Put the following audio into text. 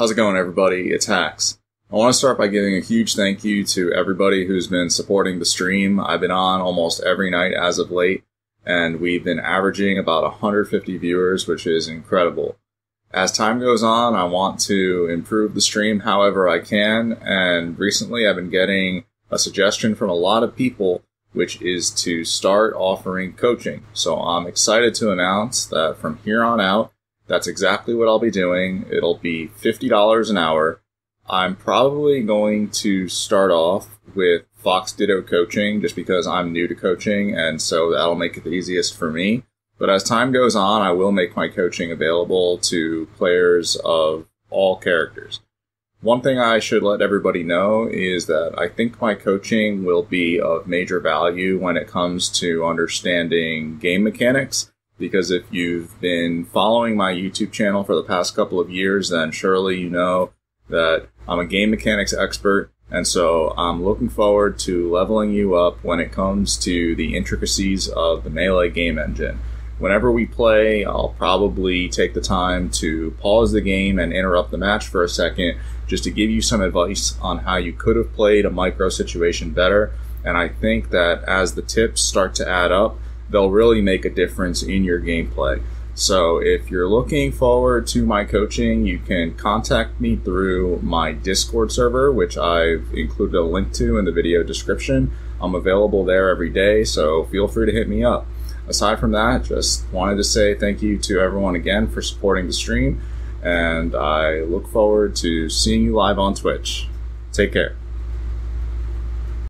How's it going, everybody? It's Hax. I want to start by giving a huge thank you to everybody who's been supporting the stream. I've been on almost every night as of late, and we've been averaging about 150 viewers, which is incredible. As time goes on, I want to improve the stream however I can, and recently I've been getting a suggestion from a lot of people, which is to start offering coaching. So I'm excited to announce that from here on out, that's exactly what I'll be doing. It'll be $50 an hour. I'm probably going to start off with Fox Ditto coaching just because I'm new to coaching and so that'll make it the easiest for me. But as time goes on, I will make my coaching available to players of all characters. One thing I should let everybody know is that I think my coaching will be of major value when it comes to understanding game mechanics because if you've been following my YouTube channel for the past couple of years, then surely you know that I'm a game mechanics expert. And so I'm looking forward to leveling you up when it comes to the intricacies of the Melee game engine. Whenever we play, I'll probably take the time to pause the game and interrupt the match for a second just to give you some advice on how you could have played a micro situation better. And I think that as the tips start to add up, they'll really make a difference in your gameplay. So if you're looking forward to my coaching, you can contact me through my Discord server, which I've included a link to in the video description. I'm available there every day, so feel free to hit me up. Aside from that, just wanted to say thank you to everyone again for supporting the stream, and I look forward to seeing you live on Twitch. Take care.